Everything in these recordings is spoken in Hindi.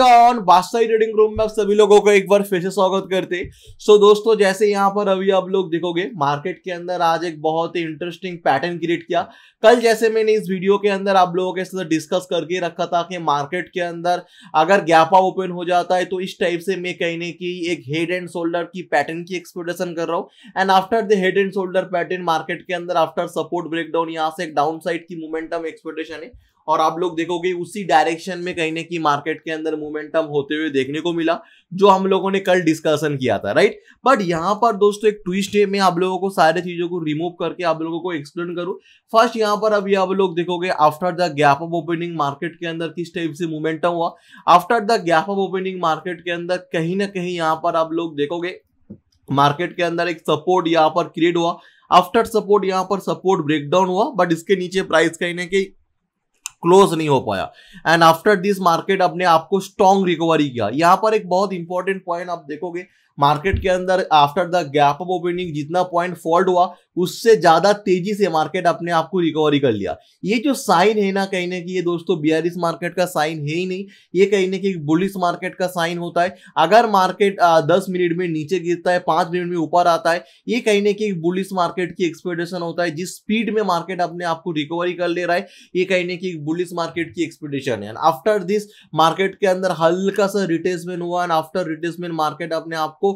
ऑन बादशाही ट्रेडिंग रूम में सभी लोगों को एक बार फिर से स्वागत करते सो so, दोस्तों जैसे यहाँ पर अभी आप लोग देखोगे मार्केट के अंदर आज एक बहुत ही इंटरेस्टिंग पैटर्न क्रिएट किया। कल जैसे मैंने इस वीडियो के अंदर आप लोगों के साथ डिस्कस करके रखा था कि मार्केट के अंदर अगर गैपा ओपन हो जाता है तो इस टाइप से मैं कहने की एक हेड एंड शोल्डर की पैटर्न की एक्सपेक्टेशन कर रहा हूँ। And after the head and shoulder pattern market के अंदर आफ्टर सपोर्ट ब्रेकडाउन यहाँ से एक डाउन साइड की मोमेंटम एक्सपेक्टेशन है। और आप लोग देखोगे उसी डायरेक्शन में कहीं ना कहीं मार्केट के अंदर मोमेंटम होते हुए देखने को मिला, जो हम लोगों ने कल डिस्कशन किया था राइट बट यहाँ पर दोस्तों एक ट्विस्ट है, मैं आप लोगों को सारे चीज़ों को रिमूव करके आप लोगों को एक्सप्लेन करूँ। फ़र्स्ट यहाँ पर अभी आप लोग देखोगे after the gap of opening market के अंदर किस टाइप से मोमेंटम हुआ। After the gap of opening market के अंदर कहीं ना कहीं यहाँ पर आप लोग देखोगे मार्केट के अंदर एक सपोर्ट यहाँ पर क्रिएट हुआ। आफ्टर सपोर्ट यहाँ पर सपोर्ट ब्रेकडाउन हुआ बट इसके नीचे प्राइस कहीं ना कहीं क्लोज नहीं हो पाया। एंड आफ्टर दिस मार्केट अपने आपको स्ट्रॉन्ग रिकवरी किया। यहाँ पर एक बहुत इंपॉर्टेंट पॉइंट आप देखोगे मार्केट के अंदर after the gap of opening जितना पॉइंट फॉल्ट हुआ, उससे ज़्यादा तेज़ी से मार्केट अपने आप को रिकवरी कर लिया। ये जो साइन है ना, कहीं ना कि ये दोस्तों बियारिस मार्केट का साइन है ही नहीं। ये कहीं ना कि बुलिस मार्केट का साइन होता है। अगर मार्केट दस मिनट में नीचे गिरता है, पाँच मिनट में ऊपर आता है, ये कहीं ना कि बुलिस मार्केट की एक्सपेक्टेशन होता है, जिस स्पीड में मार्केट अपने आप को रिकवरी कर ले रहा है, ये कहीं ना कि बुलिस मार्केट की एक्सपेक्टेशन है। आफ्टर दिस मार्केट के अंदर हल्का सा रिटेसमेंट हुआ एंड आफ्टर रिटेसमेंट मार्केट अपने आप को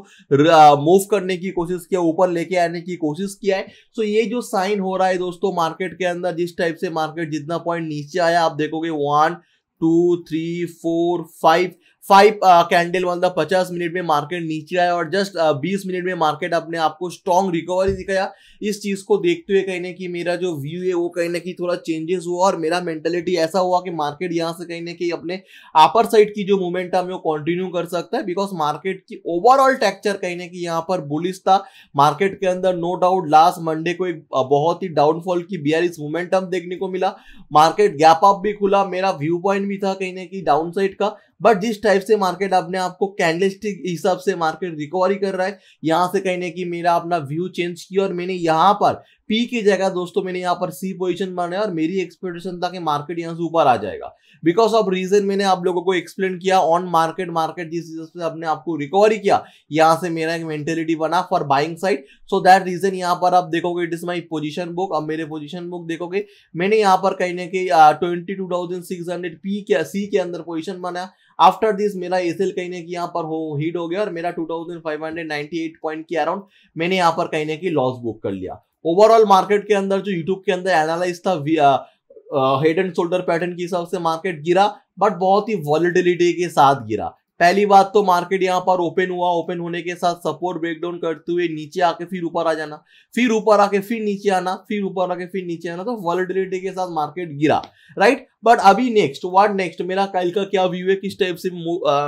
मूव करने की कोशिश किया, ऊपर लेके आने की कोशिश किया है। सो ये जो साइन हो रहा है दोस्तों मार्केट के अंदर, जिस टाइप से मार्केट जितना पॉइंट नीचे आया, आप देखोगे one two three four five five candle मतलब पचास मिनट में मार्केट नीचे आया और जस्ट बीस मिनट में मार्केट अपने आप को स्ट्रॉन्ग रिकवरी दिखाया। इस चीज़ को देखते हुए कहीं ना कि मेरा जो व्यू है, वो कहीं ना कि थोड़ा चेंजेस हुआ और मेरा मेंटेलिटी ऐसा हुआ कि मार्केट यहाँ से कहीं ना कहीं अपने अपर साइड की जो मोमेंटम है वो कंटिन्यू कर सकता है बिकॉज़ मार्केट की ओवरऑल टेक्चर कहीं ना कि यहाँ पर बुलिस था। मार्केट के अंदर नो डाउट लास्ट मंडे को एक बहुत ही डाउनफॉल की बियारिस मोमेंटम देखने को मिला। मार्केट गैप अप भी खुला, मेरा व्यू पॉइंट भी था कहीं ना कहीं डाउन साइड का। बट जिस टाइप से मार्केट अपने आपको कैंडलिस्टिक हिसाब से मार्केट रिकवरी कर रहा है, यहाँ से कहने की मेरा अपना व्यू चेंज किया और मैंने यहाँ पर पी की जगह दोस्तों मैंने यहाँ पर सी पोजीशन बनाया और मेरी एक्सपेक्टेशन था कि मार्केट यहाँ से ऊपर आ जाएगा। बिकॉज़ ऑफ़ रीजन मैंने आप लोगों को एक्सप्लेन किया ऑन मार्केट मार्केट जिस हिसाब से अपने आपको रिकवरी किया, यहाँ से मेरा एक मेंटेलिटी बना for buying side so that reason यहाँ पर आप देखोगे it is my position book अब मेरे पोजिशन बुक देखोगे, मैंने यहाँ पर कहीं ना कहीं twenty two thousand six hundred P K C के अंदर पोजिशन बनाया आफ्टर दिस मेरा एसएल कहीं ना कि यहाँ पर हो हिट हो गया और मेरा 2598 पॉइंट के अराउंड मैंने यहाँ पर कहीं ना कि लॉस बुक कर लिया। ओवरऑल मार्केट के अंदर जो यूट्यूब के अंदर एनालाइज था हेड एंड शोल्डर पैटर्न के हिसाब से मार्केट गिरा बट बहुत ही वॉलिडिलिटी के साथ गिरा। पहली बात तो मार्केट यहाँ पर ओपन हुआ ओपन होने के साथ सपोर्ट ब्रेकडाउन करते हुए नीचे आके फिर ऊपर आ जाना, फिर ऊपर आके फिर नीचे आना, फिर ऊपर आके फिर नीचे आना तो वॉलिटिलिटी के साथ मार्केट गिरा राइट बट अभी नेक्स्ट व्हाट नेक्स्ट मेरा कल का क्या व्यू है? किस टाइप से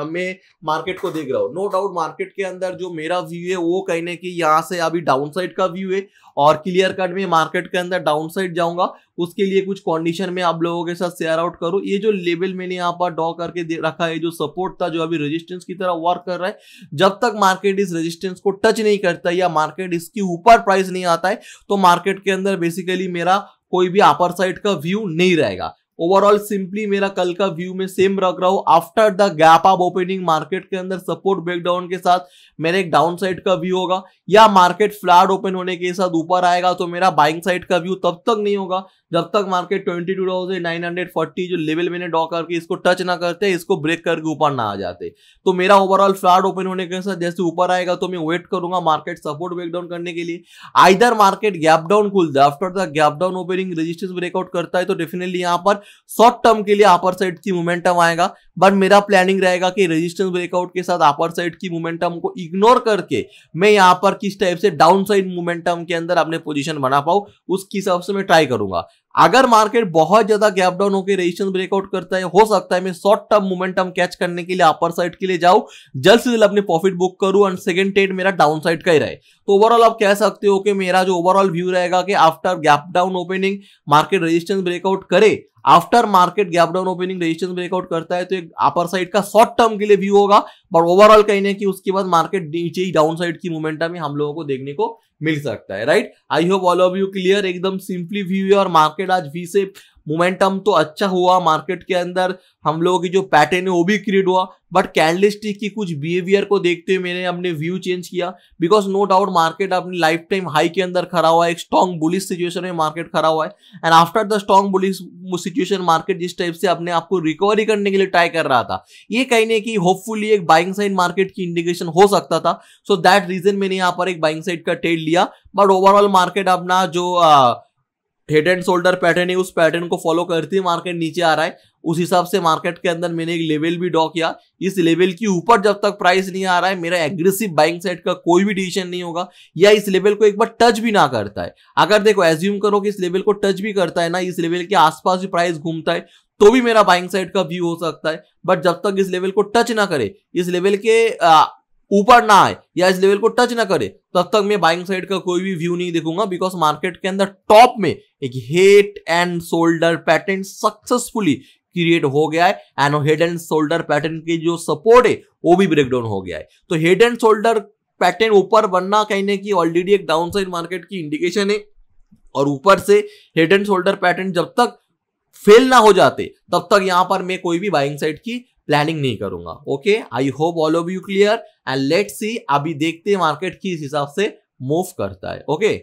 मैं मार्केट को देख रहा हूँ? नो डाउट मार्केट के अंदर जो मेरा व्यू है, वो कहने की यहाँ से अभी डाउन साइड का व्यू है और क्लियर कट में मार्केट के अंदर डाउन साइड जाऊँगा। उसके लिए कुछ कंडीशन में आप लोगों के साथ शेयर आउट करूँ। ये जो लेवल मैंने यहाँ पर ड्रॉ करके रखा है, जो सपोर्ट था, जो अभी रेजिस्टेंस की तरह वर्क कर रहा है। जब तक मार्केट इस रेजिस्टेंस को टच नहीं करता या मार्केट इसके ऊपर प्राइस नहीं आता है तो मार्केट के अंदर बेसिकली मेरा कोई भी अपर साइड का व्यू नहीं रहेगा। ओवरऑल सिंपली मेरा कल का व्यू में सेम रख रहा हूँ। After the gap of opening market के अंदर सपोर्ट ब्रेकडाउन के साथ मेरा एक डाउन साइड का व्यू होगा। या मार्केट फ्लैट ओपन होने के साथ ऊपर आएगा तो मेरा बाइंग साइड का व्यू तब तक नहीं होगा। जब तक market twenty two thousand nine hundred forty जो लेवल मैंने ड्रॉ करके इसको टच ना करते, इसको ब्रेक करके ऊपर ना आ जाते। तो मेरा ओवरऑल फ्लैट ओपन होने के साथ जैसे ऊपर आएगा तो मैं वेट करूँगा मार्केट सपोर्ट ब्रेकडाउन करने के लिए। आइधर मार्केट गैप डाउन है after the gap down opening resistance breakout करता है तो डेफिनेटली यहाँ पर शॉर्ट टर्म के लिए अपर साइड की मोमेंटम आएगा। बट मेरा प्लानिंग रहेगा कि रेजिस्टेंस ब्रेकआउट के साथ अपर साइड की मोमेंटम को इग्नोर करके मैं यहाँ पर किस टाइप से डाउन साइड मोमेंटम के अंदर अपने पोजीशन बना पाऊँ, उसकी हिसाब से मैं ट्राई करूँगा। अगर मार्केट बहुत ज़्यादा गैप डाउन होकर रेजिस्टेंस ब्रेकआउट करता है, हो सकता है मैं शॉर्ट टर्म मोमेंटम कैच करने के लिए अपर साइड के लिए जाऊँ, जल्द से जल्द अपने प्रॉफिट बुक करूँ एंड सेकंड ट्रेड मेरा डाउन साइड का ही रहे। तो ओवरऑल आप कह सकते हो कि मेरा जो ओवरऑल व्यू रहेगा कि after gap down opening market resistance breakout करे after market gap down opening resistance breakout करता है तो एक अपर साइड का शॉर्ट टर्म के लिए व्यू होगा बट ओवरऑल कहीं ना कि उसके बाद मार्केट नीचे ही डाउन साइड की मोमेंटम हम लोगों को देखने को मिल सकता है right I hope all of you clear एकदम सिंपली व्यू है और मार्केट आज वी से मोमेंटम तो अच्छा हुआ मार्केट के अंदर। हम लोगों की जो पैटर्न है, वो भी क्रिएट हुआ। बट कैंडलिस्टिक की कुछ बिहेवियर को देखते हुए मैंने अपने व्यू चेंज किया। बिकॉज़ नो डाउट मार्केट अपनी लाइफ टाइम हाई के अंदर खड़ा हुआ है। एक स्ट्रॉन्ग बुलिस सिचुएशन में मार्केट खड़ा हुआ है। And after the strong bullish situation market जिस टाइप से अपने आप को रिकवरी करने के लिए ट्राई कर रहा था, ये कहीं नहीं कि होपफुली एक बाइंग साइड मार्केट की इंडिकेशन हो सकता था। सो दैट रीजन मैंने यहाँ पर एक बाइंग साइड का ट्रेड लिया बट ओवरऑल मार्केट अपना जो हेड एंड शोल्डर पैटर्न है, उस पैटर्न को फॉलो करते ही मार्केट नीचे आ रहा है। उस हिसाब से मार्केट के अंदर मैंने एक लेवल भी ड्रॉ किया। इस लेवल के ऊपर जब तक प्राइस नहीं आ रहा है, मेरा एग्रेसिव बाइंग साइड का कोई भी डिसीज़न नहीं होगा। या इस लेवल को एक बार टच भी ना करता है। अगर देखो एज्यूम करो कि इस लेवल को टच भी करता है ना, इस लेवल के आसपास भी प्राइस घूमता है तो भी मेरा बाइंग साइड का व्यू हो सकता है। बट जब तक इस लेवल को टच ना करे, इस लेवल के ऊपर ना आए या इस लेवल को टच ना करे, तब तक मैं बाइंग साइड का कोई भी व्यू नहीं देखूँगा बिकॉज़ मार्केट के अंदर टॉप में एक head and shoulder pattern successfully create हो गया है and head and shoulder pattern की जो सपोर्ट है, वो भी ब्रेकडाउन हो गया है। तो हेड एंड शोल्डर पैटर्न ऊपर बनना कहने की ऑलरेडी एक डाउन साइड मार्केट की इंडिकेशन है और ऊपर से हेड एंड शोल्डर पैटर्न जब तक फेल ना हो जाते, तब तक यहाँ पर मैं कोई भी बाइंग साइड की प्लानिंग नहीं करूँगा। Okay I hope all of you clear and let see अभी देखते हैं मार्केट किस हिसाब से मूव करता है। ओके?